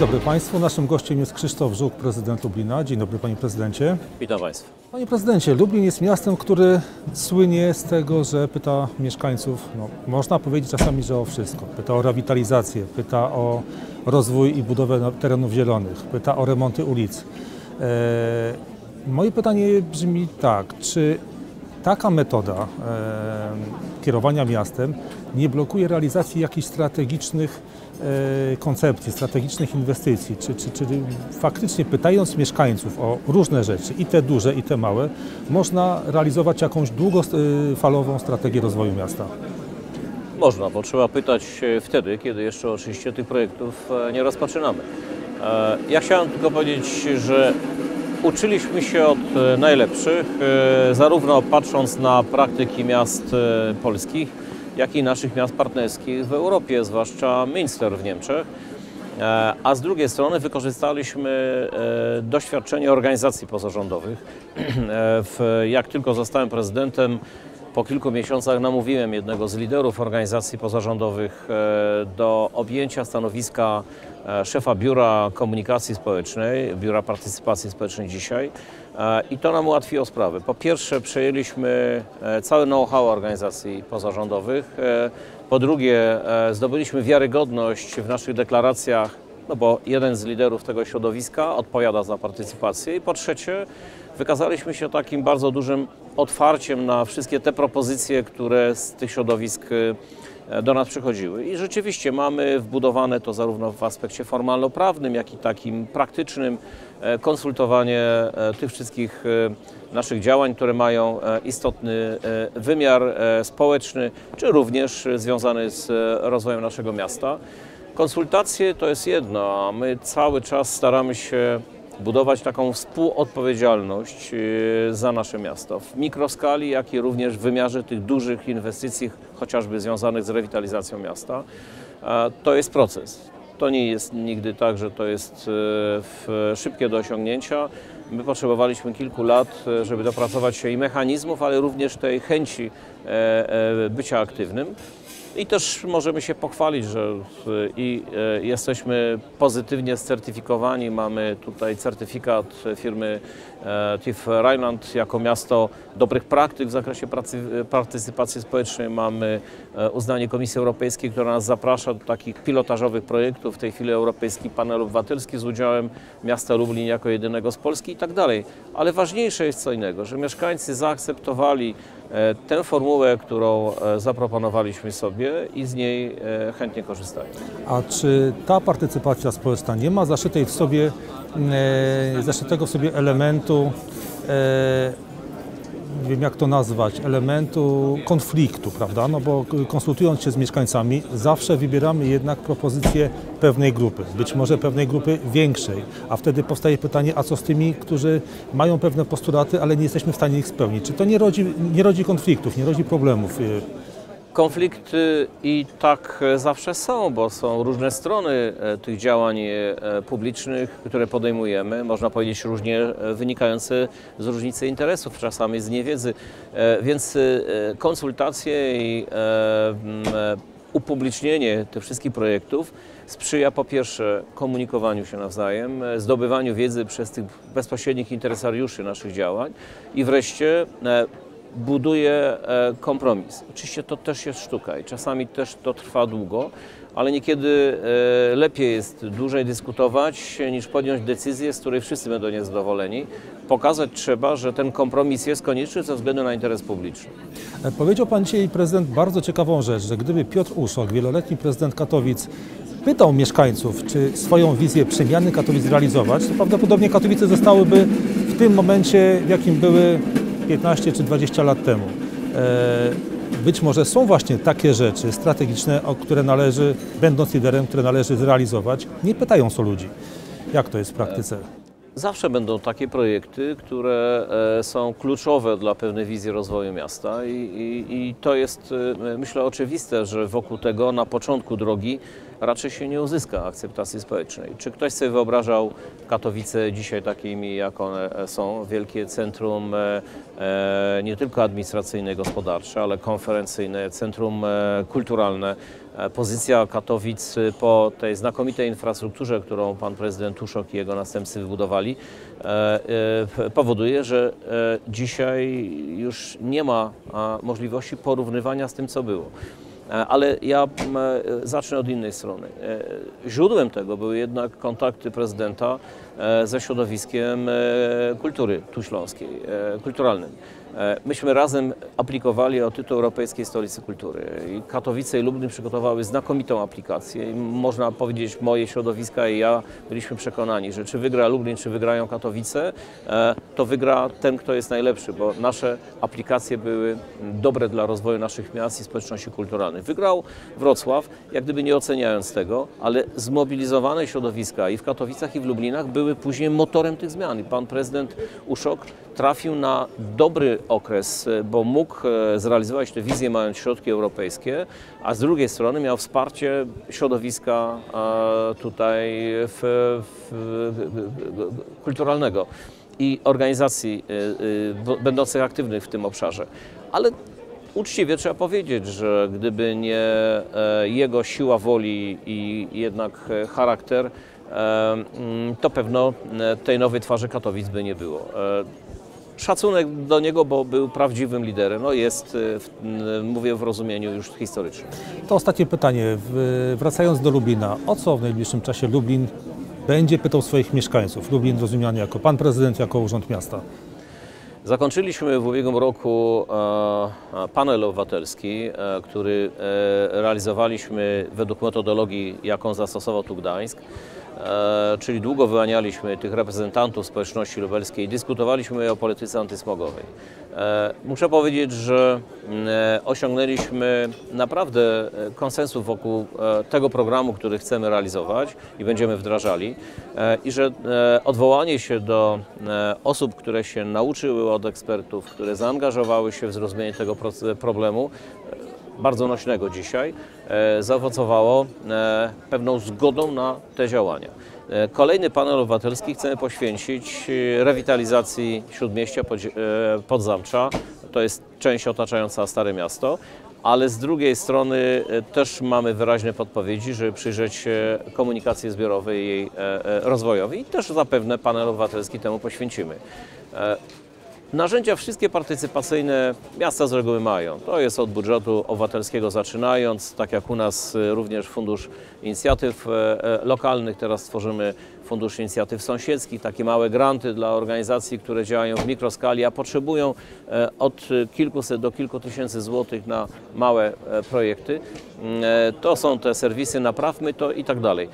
dobry Państwu. Naszym gościem jest Krzysztof Żuk, prezydent Lublina. Dzień dobry Panie Prezydencie. Witam Państwa. Panie Prezydencie, Lublin jest miastem, który słynie z tego, że pyta mieszkańców, no, można powiedzieć czasami, że o wszystko. Pyta o rewitalizację, pyta o rozwój i budowę terenów zielonych, pyta o remonty ulic. E, moje pytanie brzmi tak, czy taka metoda e, kierowania miastem nie blokuje realizacji jakichś strategicznych koncepcji, strategicznych inwestycji? Czy, czy, czy faktycznie pytając mieszkańców o różne rzeczy, i te duże, i te małe, można realizować jakąś długofalową strategię rozwoju miasta? Można, bo trzeba pytać e, wtedy, kiedy jeszcze oczywiście tych projektów e, nie rozpoczynamy. E, Ja chciałem tylko powiedzieć, że uczyliśmy się od e, najlepszych, e, zarówno patrząc na praktyki miast e, polskich, jak i naszych miast partnerskich w Europie, zwłaszcza Münster w Niemczech. E, A z drugiej strony wykorzystaliśmy e, doświadczenie organizacji pozarządowych. E, Jak tylko zostałem prezydentem, po kilku miesiącach namówiłem jednego z liderów organizacji pozarządowych do objęcia stanowiska szefa Biura Komunikacji Społecznej, Biura Partycypacji Społecznej dzisiaj. I to nam ułatwiło sprawę. Po pierwsze przejęliśmy e, cały know-how organizacji pozarządowych. E, Po drugie e, zdobyliśmy wiarygodność w naszych deklaracjach no bo jeden z liderów tego środowiska odpowiada za partycypację i po trzecie wykazaliśmy się takim bardzo dużym otwarciem na wszystkie te propozycje, które z tych środowisk do nas przychodziły. I rzeczywiście mamy wbudowane to zarówno w aspekcie formalno-prawnym, jak i takim praktycznym e, konsultowanie e, tych wszystkich e, naszych działań, które mają e, istotny e, wymiar e, społeczny, czy również e, związany z e, rozwojem naszego miasta. Konsultacje to jest jedno, a my cały czas staramy się budować taką współodpowiedzialność e, za nasze miasto w mikroskali, jak i również w wymiarze tych dużych inwestycji, chociażby związanych z rewitalizacją miasta. To jest proces. To nie jest nigdy tak, że to jest w- szybkie do osiągnięcia. My potrzebowaliśmy kilku lat, e, żeby dopracować się i mechanizmów, ale również tej chęci e, e, bycia aktywnym. I też możemy się pochwalić, że i e, jesteśmy pozytywnie certyfikowani. Mamy tutaj certyfikat firmy e, TIF Rheinland jako miasto dobrych praktyk w zakresie pracy, partycypacji społecznej. Mamy e, uznanie Komisji Europejskiej, która nas zaprasza do takich pilotażowych projektów. W tej chwili Europejski Panel Obywatelski z udziałem miasta Lublin jako jedynego z Polski i tak dalej. Ale ważniejsze jest co innego, że mieszkańcy zaakceptowali tę formułę, którą zaproponowaliśmy sobie i z niej e, chętnie korzystają. A czy ta partycypacja społeczna nie ma zaszytej w sobie, e, zaszytego w sobie elementu, e, nie wiem jak to nazwać, elementu konfliktu, prawda? No bo konsultując się z mieszkańcami, zawsze wybieramy jednak propozycję pewnej grupy, być może pewnej grupy większej, a wtedy powstaje pytanie, a co z tymi, którzy mają pewne postulaty, ale nie jesteśmy w stanie ich spełnić? Czy to nie rodzi, nie rodzi konfliktów, nie rodzi problemów? Konflikty i tak e, zawsze są, bo są różne strony e, tych działań e, publicznych, które podejmujemy, można powiedzieć różnie wynikające z różnicy interesów, czasami z niewiedzy. Więc konsultacje i upublicznienie tych wszystkich projektów sprzyja po pierwsze komunikowaniu się nawzajem, zdobywaniu wiedzy przez tych bezpośrednich interesariuszy naszych działań i wreszcie buduje e, kompromis. Oczywiście to też jest sztuka i czasami też to trwa długo, ale niekiedy e, lepiej jest dłużej dyskutować niż podjąć decyzję, z której wszyscy będą niezadowoleni. Pokazać trzeba, że ten kompromis jest konieczny ze względu na interes publiczny. E, Powiedział Pan dzisiaj prezydent bardzo ciekawą rzecz, że gdyby Piotr Uszok, wieloletni prezydent Katowic, pytał mieszkańców, czy swoją wizję przemiany Katowic realizować, to prawdopodobnie Katowice zostałyby w tym momencie, w jakim były 15 czy 20 lat temu. E, Być może są właśnie takie rzeczy strategiczne, o które należy, będąc liderem, które należy zrealizować. Nie pytają o ludzi. Jak to jest w praktyce? Zawsze będą takie projekty, które e, są kluczowe dla pewnej wizji rozwoju miasta i, i, i to jest, e, myślę, oczywiste, że wokół tego na początku drogi raczej się nie uzyska akceptacji społecznej. Czy ktoś sobie wyobrażał Katowice dzisiaj takimi, jak one e, są, wielkie centrum e, e, nie tylko administracyjne, gospodarcze, ale konferencyjne, centrum kulturalne, Pozycja Katowic po tej znakomitej infrastrukturze, którą pan prezydent Tuszok i jego następcy wybudowali, powoduje, że dzisiaj już nie ma możliwości porównywania z tym, co było. E, Ale ja e, zacznę od innej strony. E, Źródłem tego były jednak kontakty prezydenta ze środowiskiem kultury tu śląskiej, kulturalnym. Myśmy razem aplikowali o tytuł Europejskiej Stolicy Kultury. Katowice i Lublin przygotowały znakomitą aplikację. Można powiedzieć, moje środowiska i ja byliśmy przekonani, że czy wygra Lublin, czy wygrają Katowice, e, to wygra ten, kto jest najlepszy, bo nasze aplikacje były dobre dla rozwoju naszych miast i społeczności kulturalnych. Wygrał Wrocław, jak gdyby nie oceniając tego, ale zmobilizowane środowiska i w Katowicach, i w Lublinach były później motorem tych zmian. I pan prezydent Uszok trafił na dobry okres, e, bo mógł e, zrealizować tę wizję mając środki europejskie, a z drugiej strony miał wsparcie środowiska e, tutaj w, w, kulturalnego i organizacji b- będących aktywnych w tym obszarze. Ale uczciwie trzeba powiedzieć, że gdyby nie e, jego siła woli i jednak e, charakter, e, mm, to pewno e, tej nowej twarzy Katowic by nie było. Szacunek do niego, bo był prawdziwym liderem. No jest, w, m, mówię w rozumieniu już historycznym. To ostatnie pytanie. Wracając do Lublina, o co w najbliższym czasie Lublin będzie pytał swoich mieszkańców? Lublin rozumiany jako pan prezydent, jako urząd miasta. Zakończyliśmy w ubiegłym roku e, e, panel obywatelski, e, który realizowaliśmy według metodologii, jaką zastosował tu Gdańsk. E, czyli długo wyłanialiśmy tych reprezentantów społeczności lubelskiej, dyskutowaliśmy o polityce antysmogowej. E, muszę powiedzieć, że e, osiągnęliśmy naprawdę konsensus wokół tego programu, który chcemy realizować i będziemy wdrażali i że odwołanie się do osób, które się nauczyły od ekspertów, które zaangażowały się w zrozumienie tego problemu, bardzo nośnego dzisiaj, e, zaowocowało e, pewną zgodą na te działania. E, Kolejny panel obywatelski chcemy poświęcić rewitalizacji Śródmieścia Podzamcza. To jest część otaczająca Stare Miasto. Ale z drugiej strony też mamy wyraźne podpowiedzi, żeby przyjrzeć się komunikacji zbiorowej i jej rozwojowi i też zapewne panel obywatelski temu poświęcimy. Narzędzia wszystkie partycypacyjne miasta z reguły mają. To jest od budżetu obywatelskiego zaczynając, tak jak u nas y, również Fundusz Inicjatyw e, e, Lokalnych. Teraz tworzymy Fundusz Inicjatyw Sąsiedzkich, takie małe granty dla organizacji, które działają w mikroskali, a potrzebują e, od kilkuset do kilku tysięcy złotych na małe projekty. Mm, To są te serwisy Naprawmy to i tak dalej.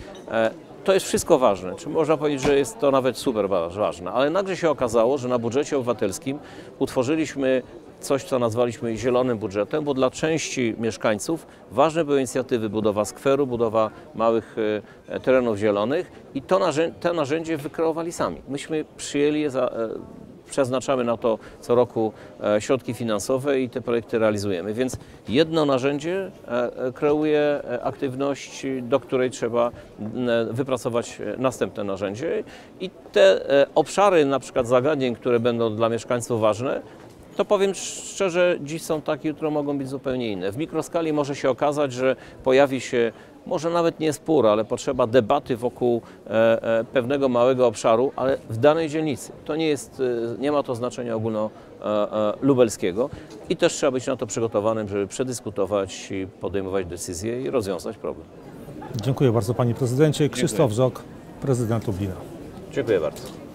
To jest wszystko ważne. Czy można powiedzieć, że jest to nawet super wa- ważne, ale nagle się okazało, że na budżecie obywatelskim utworzyliśmy coś, co nazwaliśmy zielonym budżetem, bo dla części mieszkańców ważne były inicjatywy budowa skweru, budowa małych e, terenów zielonych i to narzę- te narzędzie wykreowali sami. Myśmy przyjęli je za, e, przeznaczamy na to co roku e, środki finansowe i te projekty realizujemy. Więc jedno narzędzie e, e, kreuje aktywność, do której trzeba wypracować następne narzędzie. I te obszary, na przykład zagadnień, które będą dla mieszkańców ważne, to powiem szczerze, dziś są takie, jutro mogą być zupełnie inne. W mikroskali może się okazać, że pojawi się może nawet nie spór, ale potrzeba debaty wokół e, e, pewnego małego obszaru, ale w danej dzielnicy. To nie jest, e, nie ma to znaczenia ogólno e, e, lubelskiego i też trzeba być na to przygotowanym, żeby przedyskutować i podejmować decyzje i rozwiązać problem. Dziękuję bardzo panie prezydencie. Krzysztof Żok, prezydent Lublina. Dziękuję bardzo.